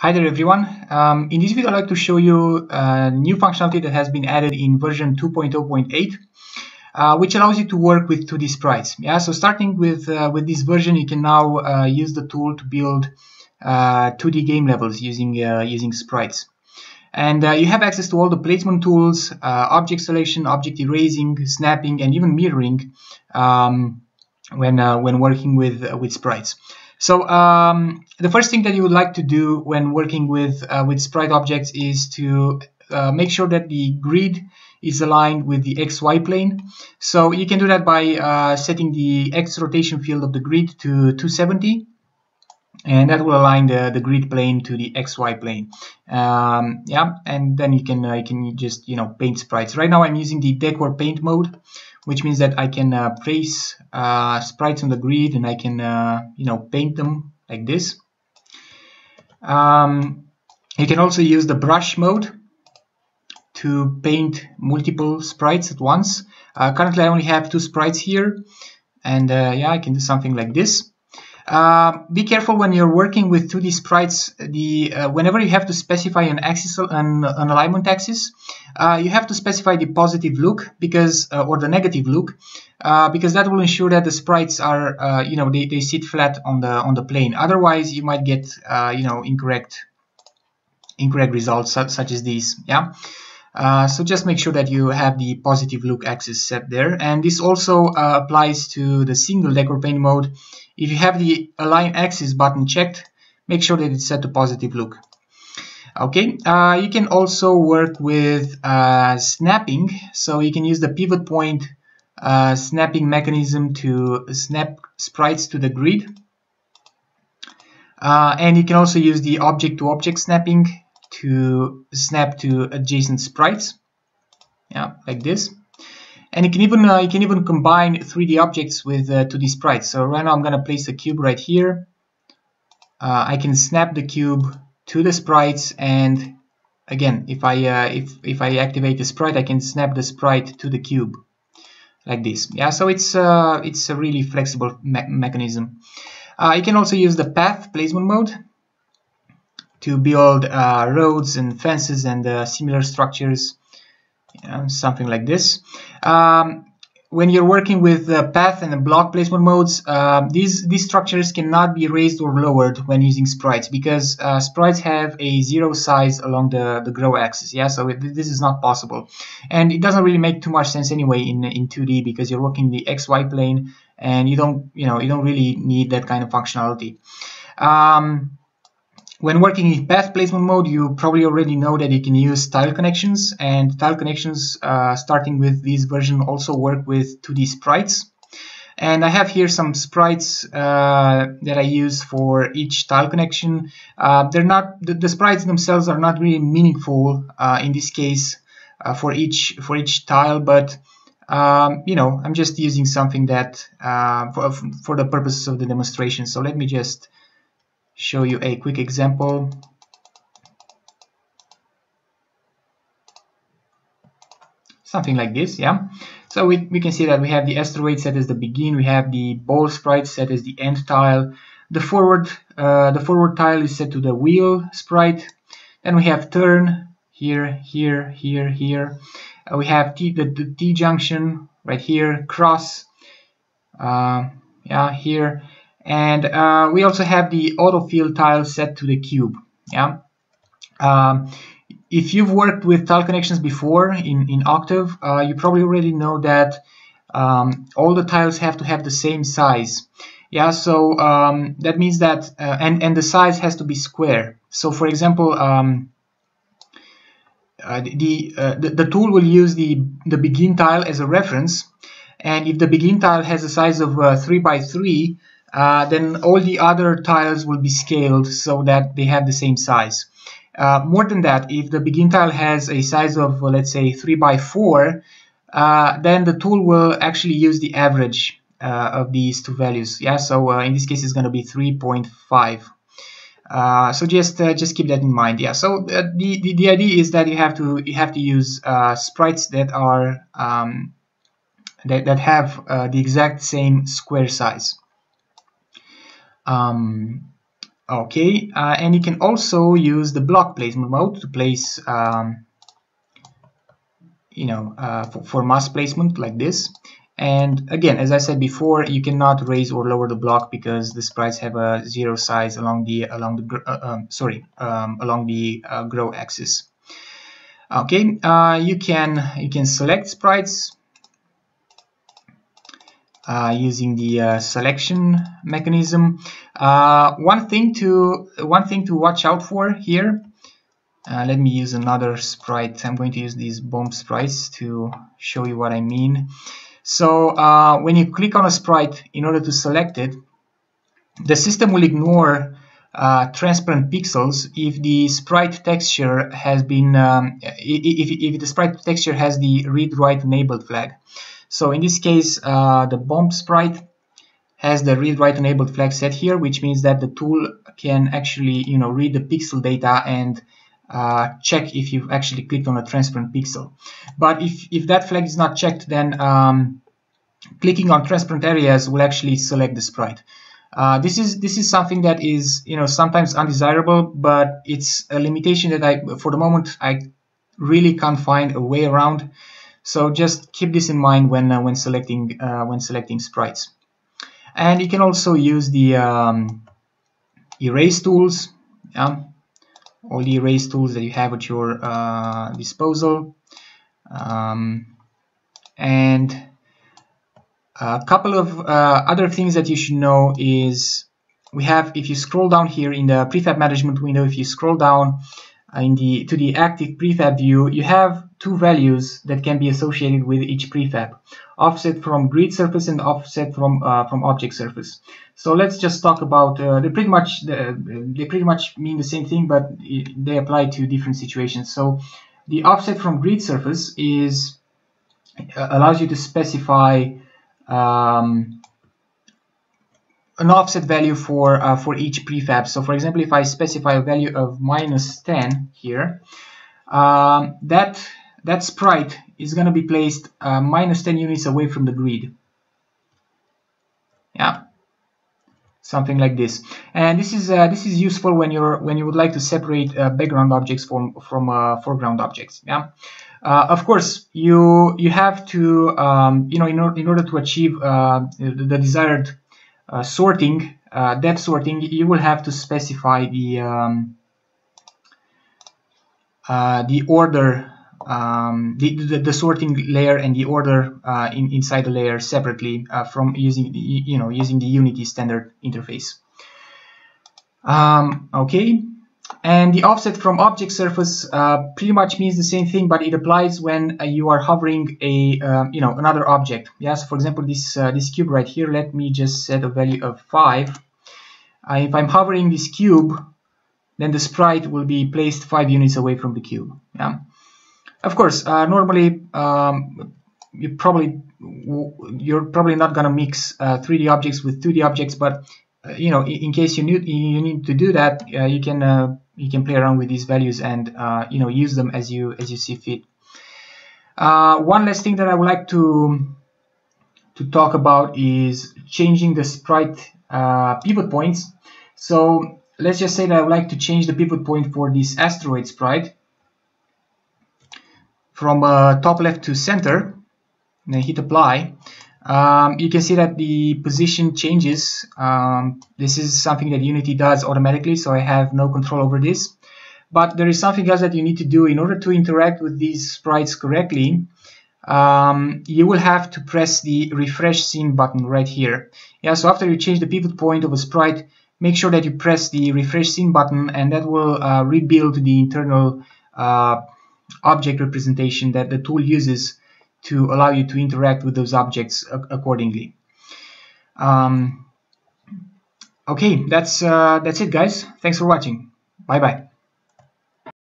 Hi there everyone. Um, in this video I'd like to show you a new functionality that has been added in version 2.0.8 uh, which allows you to work with 2D sprites. Yeah, so starting with uh, with this version you can now uh, use the tool to build 2D uh, game levels using uh, using sprites. And you have access to all the placement tools, object selection, object erasing, snapping, and even mirroring um, when when working with with sprites. So um, the first thing that you would like to do when working with uh, with sprite objects is to uh, make sure that the grid is aligned with the XY plane. So you can do that by uh, setting the X rotation field of the grid to 270 and that will align the, the grid plane to the XY plane. Um, yeah, and then you can uh, you can just you know paint sprites. Right now I'm using the decor paint mode, which means that I can uh, place uh, sprites on the grid and I can uh, you know paint them like this. Um, you can also use the brush mode to paint multiple sprites at once. Uh, currently I only have two sprites here and uh, yeah I can do something like this. Uh, be careful when you're working with 2D sprites. The uh, whenever you have to specify an axis, an, an alignment axis, uh, you have to specify the positive look because, uh, or the negative look, uh, because that will ensure that the sprites are, you know, they, they sit flat on the on the plane. Otherwise, you might get, you know, incorrect incorrect results such, such as these. Yeah. Uh, so just make sure that you have the positive look axis set there and this also uh, applies to the single decor paint mode if you have the align axis button checked make sure that it's set to positive look. Okay uh, you can also work with uh, snapping. So you can use the pivot point uh, snapping mechanism to snap sprites to the grid. And you can also use the object to object snapping to snap to adjacent sprites. Yeah like this and you can even uh, you can even combine 3d objects with uh, 2d sprites. So right now I'm gonna place a cube right here. Uh, I can snap the cube to the sprites and again if I uh, if, if I activate the sprite I can snap the sprite to the cube like this. Yeah so it's uh, it's a really flexible me mechanism. Uh, you can also use the path placement mode to build roads and fences and similar structures, know, something like this. Um, when you're working with the path and the block placement modes, uh, these these structures cannot be raised or lowered when using sprites because uh, sprites have a zero size along the the grow axis. Yeah, so it, this is not possible, and it doesn't really make too much sense anyway in in 2D because you're working the XY plane and you don't you know you don't really need that kind of functionality. Um, when working in path placement mode, you probably already know that you can use tile connections and tile connections uh, starting with this version also work with 2D sprites. And I have here some sprites uh, that I use for each tile connection. Uh, they're not the, the, sprites themselves are not really meaningful uh, in this case uh, for each for each tile, but um, you know I'm just using something that uh, for, for the purposes of the demonstration. So let me just show you a quick example. Something like this, yeah. So we, we can see that we have the asteroid set as the begin, we have the ball sprite set as the end tile, the forward uh, the forward tile is set to the wheel sprite, then we have turn here, here, here, here. Uh, we have T, the, the T junction right here, cross, uh, yeah, here, and uh, we also have the autofill tile set to the cube yeah? Um, if you've worked with tile connections before in in Octave uh, you probably already know that um, all the tiles have to have the same size. Yeah so um, that means that uh, and and the size has to be square. So for example um, uh, the, uh, the, the tool will use the the begin tile as a reference. And if the begin tile has a size of uh, 3 by 3 uh, then all the other tiles will be scaled so that they have the same size. Uh, more than that, if the begin tile has a size of, well, let's say, 3 by 4, uh, then the tool will actually use the average uh, of these two values. Yeah, so uh, in this case, it's going to be 3.5. Uh, so just just keep that in mind. Yeah. So the, the the idea is that you have to you have to use sprites that are um, that that have the exact same square size. Um, Okay, uh, and you can also use the block placement mode to place, um, you know, uh, for, for mask placement like this. And again, as I said before, you cannot raise or lower the block because the sprites have a zero size along the along the uh, um, sorry um, along the uh, grow axis. Okay, uh, you can you can select sprites uh, using the uh, selection mechanism. Uh, one thing to one thing to watch out for here. let me use another sprite. I'm going to use these bomb sprites to show you what I mean. So uh, when you click on a sprite in order to select it, the system will ignore uh, transparent pixels if the sprite texture has been um, if, if the sprite texture has the read write enabled flag. So in this case, uh, the bomb sprite has the read write enabled flag set here, which means that the tool can actually you know read the pixel data and uh, check if you've actually clicked on a transparent pixel. But if, if that flag is not checked, then um, clicking on transparent areas will actually select the sprite. Uh, this is this is something that is you know sometimes undesirable, but it's a limitation that I for the moment I really can't find a way around. So just keep this in mind when uh, when selecting uh, when selecting sprites. And you can also use the um, erase tools. Yeah, all the erase tools that you have at your uh, disposal um, and a couple of uh, other things that you should know is we have if you scroll down here in the prefab management window if you scroll down in the to the active prefab view you have two values that can be associated with each prefab. Offset from grid surface and offset from uh, from object surface. So let's just talk about uh, they pretty much they pretty much mean the same thing but they apply to different situations. So the offset from grid surface is uh, allows you to specify um, an offset value for uh, for each prefab. So for example if I specify a value of minus 10 here um, that that sprite is going to be placed uh, minus 10 units away from the grid. Yeah. Something like this. And this is uh, this is useful when you're when you would like to separate uh, background objects from from uh, foreground objects yeah? Uh, of course you you have to um, you know in, or, in order to achieve uh, the, desired uh, sorting depth sorting you will have to specify the um, the order um, the, the, the, sorting layer and the order uh, in, inside the layer separately uh, from using the, you know using the Unity standard interface. Um, okay, and the offset from object surface uh, pretty much means the same thing, but it applies when uh, you are hovering a um, you know another object. Yes, for example, this uh, this cube right here. Let me just set a value of five. if I'm hovering this cube, then the sprite will be placed five units away from the cube. Yeah. Of course, uh, normally um, you probably you're probably not gonna mix uh, 3D objects with 2D objects, but uh, you know, in, in, case you need you need to do that, uh, you can uh, you can play around with these values and uh, you know use them as you as you see fit. one last thing that I would like to to talk about is changing the sprite pivot points. So let's just say that I would like to change the pivot point for this asteroid sprite from uh, top left to center and then hit apply. Um, you can see that the position changes. Um, this is something that Unity does automatically so I have no control over this. But there is something else that you need to do. In order to interact with these sprites correctly um, you will have to press the refresh scene button right here. Yeah so after you change the pivot point of a sprite make sure that you press the refresh scene button and that will uh, rebuild the internal uh, object representation that the tool uses to allow you to interact with those objects accordingly. Um, okay, that's uh, that's it, guys. Thanks for watching. Bye bye.